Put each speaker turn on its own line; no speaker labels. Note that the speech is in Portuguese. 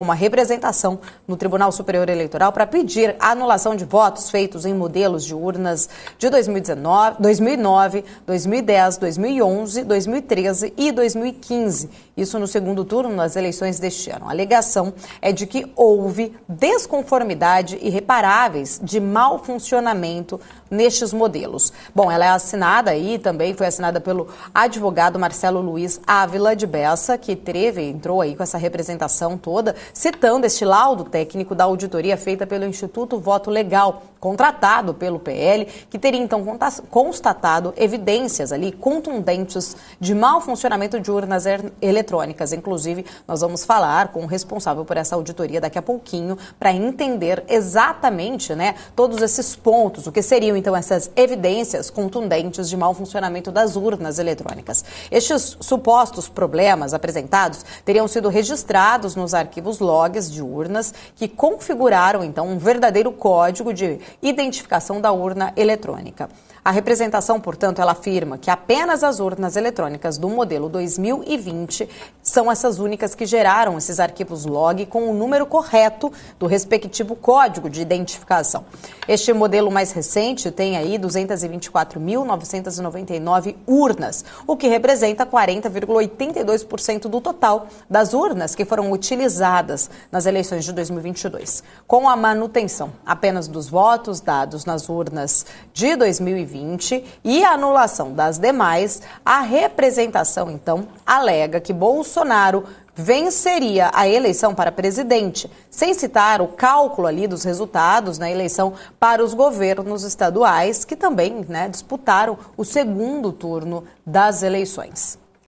uma representação no Tribunal Superior Eleitoral para pedir a anulação de votos feitos em modelos de urnas de 2019, 2009, 2010, 2011, 2013 e 2015. Isso no segundo turno nas eleições deste ano. A alegação é de que houve desconformidade irreparáveis de mau funcionamento nestes modelos. Bom, ela é assinada aí também foi assinada pelo advogado Marcelo Luiz Ávila de Bessa, que teve, entrou aí com essa representação toda citando este laudo técnico da auditoria feita pelo Instituto Voto Legal, contratado pelo PL, que teria então constatado evidências ali contundentes de mau funcionamento de urnas eletrônicas. Inclusive, nós vamos falar com o responsável por essa auditoria daqui a pouquinho para entender exatamente, né, todos esses pontos, o que seriam então essas evidências contundentes de mau funcionamento das urnas eletrônicas. Estes supostos problemas apresentados teriam sido registrados nos arquivos logs de urnas que configuraram então um verdadeiro código de identificação da urna eletrônica. A representação, portanto, ela afirma que apenas as urnas eletrônicas do modelo 2020 são essas únicas que geraram esses arquivos log com o número correto do respectivo código de identificação. Este modelo mais recente tem aí 224.999 urnas, o que representa 40,82% do total das urnas que foram utilizadas nas eleições de 2022. Com a manutenção apenas dos votos dados nas urnas de 2020, 2020 e a anulação das demais, a representação, então, alega que Bolsonaro venceria a eleição para presidente, sem citar o cálculo ali dos resultados na eleição para os governos estaduais, que também né, disputaram o segundo turno das eleições.